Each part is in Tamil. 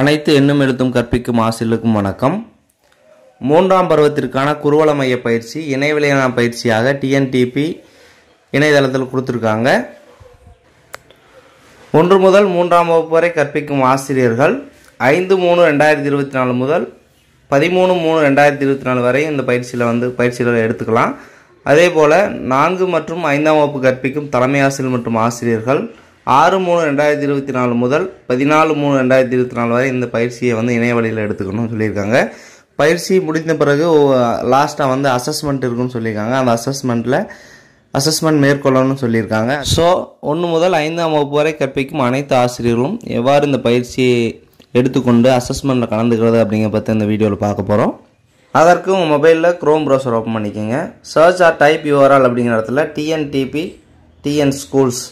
அனைத்து எண்ணும் எழுத்தும் கற்பிக்கும் ஆசிரியர்களுக்கும் வணக்கம். மூன்றாம் பருவத்திற்கான குருவள மைய பயிற்சி இணைவிலையான பயிற்சியாக டிஎன்டிபி இணையதளத்தில் கொடுத்துருக்காங்க. ஒன்று முதல் மூன்றாம் வகுப்பு வரை கற்பிக்கும் ஆசிரியர்கள் ஐந்து மூணு ரெண்டாயிரத்தி இருபத்தி நாலு முதல் பதிமூணு மூணு ரெண்டாயிரத்தி இருபத்தி நாலு வரை இந்த பயிற்சியில் வந்து பயிற்சிகளை எடுத்துக்கலாம். அதே போல் நான்கு மற்றும் ஐந்தாம் வகுப்பு கற்பிக்கும் தலைமை ஆசிரியர் மற்றும் ஆசிரியர்கள் ஆறு மூணு ரெண்டாயிரத்தி இருபத்தி நாலு முதல் பதினாலு மூணு ரெண்டாயிரத்தி இருபத்தி நாலு வரை இந்த பயிற்சியை வந்து இணைய வழியில் எடுத்துக்கணும்னு சொல்லியிருக்காங்க. பயிற்சி முடிந்த பிறகு லாஸ்ட்டாக வந்து அசஸ்மெண்ட் இருக்குன்னு சொல்லியிருக்காங்க. அந்த அசஸ்மெண்ட்டில் அசஸ்மெண்ட் மேற்கொள்ளணும்னு சொல்லியிருக்காங்க. ஸோ ஒன்று முதல் ஐந்தாம் வகுப்பு வரை கற்பிக்கும் அனைத்து ஆசிரியர்களும் எவ்வாறு இந்த பயிற்சியை எடுத்துக்கொண்டு அசஸ்மெண்ட்டில் கலந்துக்கிறது அப்படிங்கிற பற்றி இந்த வீடியோவில் பார்க்க போகிறோம் அதற்கு உங்கள் மொபைலில் க்ரோம் ப்ரௌசர் ஓப்பன் பண்ணிக்கோங்க. சர்ச் ஆர் டைப் யூஆர்எல் அப்படிங்கிற இடத்துல டிஎன்டிபி டிஎன் ஸ்கூல்ஸ்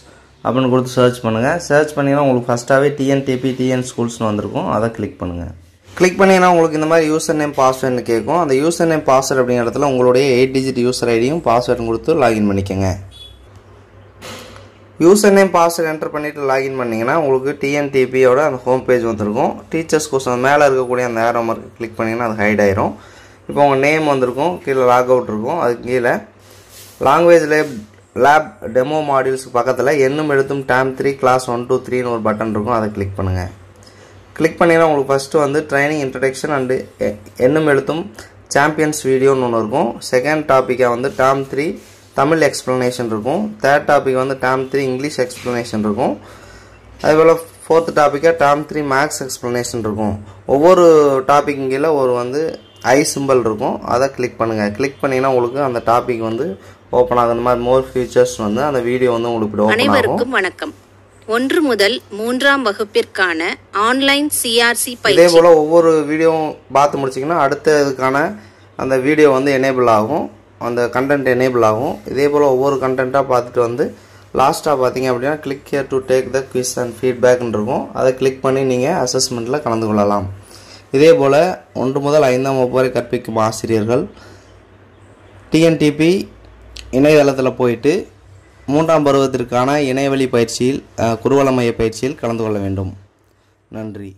அப்படின்னு கொடுத்து சர்ச் பண்ணுங்கள் சர்ச் பண்ணிங்கன்னா உங்களுக்கு ஃபஸ்ட்டாகவே டிஎன்டிபி டிஎன் ஸ்கூல்ஸ்னு வந்திருக்கும். அதை கிளிக் பண்ணுங்கள் கிளிக் பண்ணிங்கன்னா உங்களுக்கு இந்த மாதிரி யூசர் நேம் பாஸ்வேர்டுன்னு கேட்கும். அந்த யூசர் நேம் பாஸ்வேர்டு அப்படிங்கிற இடத்துல உங்களுடைய எயிட் டிஜிட் யூசர் ஐடியும் பாஸ்வேர்டும் கொடுத்து லாகின் பண்ணிக்கோங்க. யூசர் நேம் பாஸ்வேர்டு என்டர் பண்ணிவிட்டு லாகின் பண்ணிங்கன்னா உங்களுக்கு டிஎன்டிபியோட அந்த ஹோம் பேஜ் வந்திருக்கும். டீச்சர்ஸ் கோர்ஸ் மேலே இருக்கக்கூடிய அந்த ஏரோ மார்க் கிளிக் பண்ணிங்கன்னா அது ஹைட் ஆயிரும். இப்போ உங்கள் நேம் வந்திருக்கும். கீழே லாக் அவுட் இருக்கும். அதுக்கு கீழே language lab lab demo modules பக்கத்தில் என்னும் எழுத்தும் term three class one two த்ரீன்னு ஒரு பட்டன் இருக்கும். அதை கிளிக் பண்ணுங்கள் கிளிக் பண்ணிங்கன்னா உங்களுக்கு ஃபஸ்ட்டு வந்து ட்ரைனிங் இன்ட்ரடக்ஷன் அண்டு என்னும் எழுத்தும் சாம்பியன்ஸ் வீடியோன்னு ஒன்று இருக்கும். செகண்ட் டாப்பிக்காக வந்து டேம் த்ரீ தமிழ் எக்ஸ்ப்ளனேஷன் இருக்கும். தேர்ட் டாபிக் வந்து டேம் த்ரீ இங்கிலீஷ் எக்ஸ்ப்ளனேஷன் இருக்கும். அதேபோல் ஃபோர்த் டாப்பிக்காக டேம் த்ரீ மேக்ஸ் எக்ஸ்ப்ளனேஷன் இருக்கும். ஒவ்வொரு டாபிக் கீழே ஒரு வந்து ஐ சிம்பிள் இருக்கும். அதை கிளிக் பண்ணுங்கள் கிளிக் பண்ணிங்கன்னா உங்களுக்கு அந்த டாபிக் வந்து ஓப்பன் ஆகும். அந்த மாதிரி மோர் ஃபீச்சர்ஸ் வந்து அந்த வீடியோ வந்து உங்களுக்கு அனைவருக்கும் வணக்கம். ஒன்று முதல் மூன்றாம் வகுப்பிற்கான ஆன்லைன் சிஆர்சி இதே போல் ஒவ்வொரு வீடியோவும் பார்த்து முடிச்சிங்கன்னா அடுத்த இதுக்கான அந்த வீடியோ வந்து எனேபிள் ஆகும். அந்த கண்டென்ட் எனேபிள் ஆகும். இதே போல் ஒவ்வொரு கண்டென்ட்டாக பார்த்துட்டு வந்து லாஸ்ட்டாக பார்த்தீங்க அப்படின்னா click here to take the quiz and ஃபீட்பேக்னு இருக்கும். அதை கிளிக் பண்ணி நீங்கள் அசஸ்மெண்ட்டில் கலந்து கொள்ளலாம். இதே போல் ஒன்று முதல் ஐந்தாம் வகுப்பு வரை கற்பிக்கும் ஆசிரியர்கள் டிஎன்டிபி இணையதளத்தில் போயிட்டு மூன்றாம் பருவத்திற்கான இணையவழி பயிற்சியில் குருவலமைய மைய பயிற்சியில் கலந்து கொள்ள வேண்டும். நன்றி.